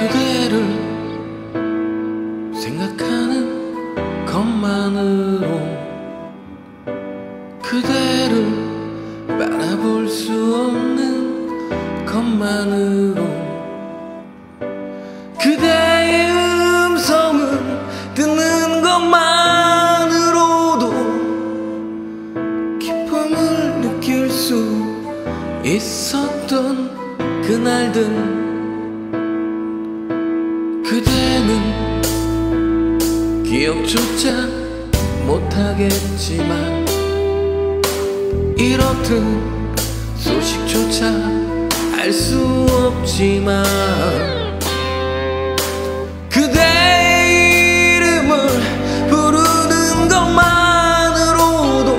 그대를 생각하는 것만으로 그대를 바라볼 수 없는 것만으로 그대의 음성을 듣는 것만으로도 기쁨을 느낄 수 있었던 그날들 기억조차 못하겠지만 이렇듯 소식조차 알 수 없지만 그대의 이름을 부르는 것만으로도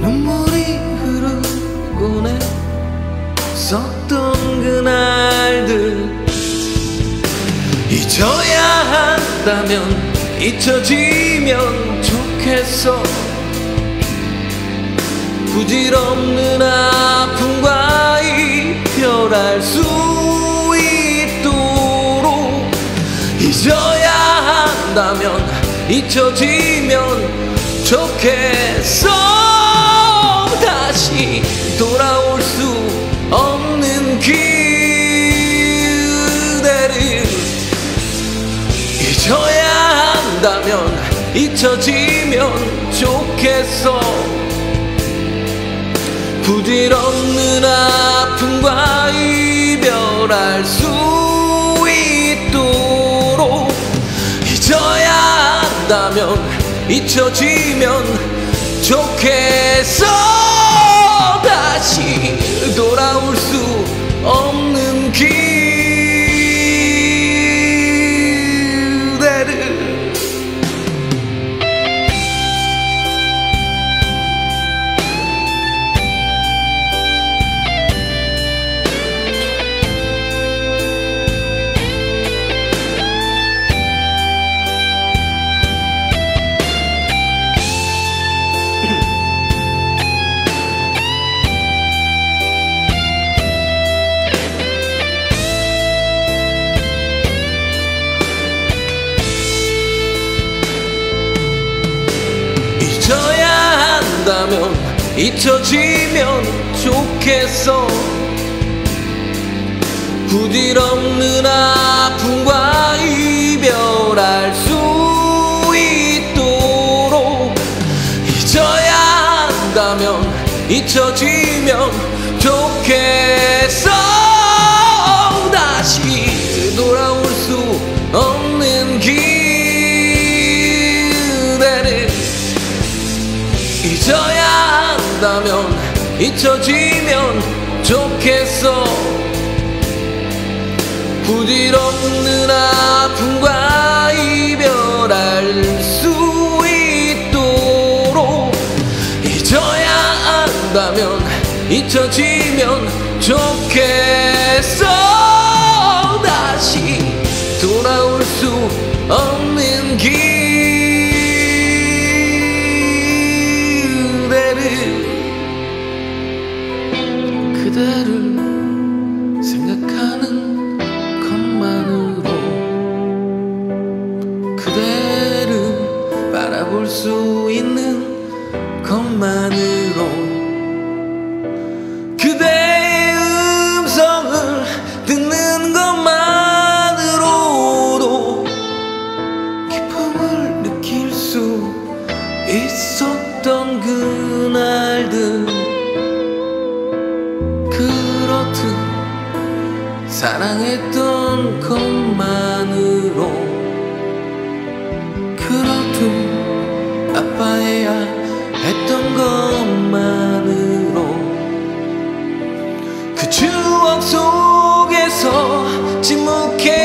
눈물이 흐르곤 했었던 그날들 잊어야 한다면 잊혀지면 좋겠어. 부질없는 아픔과 이별할 수 있도록 잊어야 한다면 잊혀지면 좋겠어 한다면 잊혀지면 좋겠어. 부질없는 아픔과 이별할 수 있도록 잊어야 한다면 잊혀지면 좋겠어. 다시 돌아올 수 없는 그 잊어야 한다면 잊혀지면 좋겠어. 부질없는 아픔과 이별할 수 있도록 잊어야 한다면 잊혀지면 좋겠어 한다면 잊혀지면 좋겠어. 부질없는 아픔과 이별할 수 있도록 잊어야 한다면 잊혀지면 좋겠어. 다시 돌아올 수 없는 그 있었던 그날들 그렇듯 사랑했던 것만으로 그렇듯 아파해야 했던 것만으로 그 추억 속에서 침묵해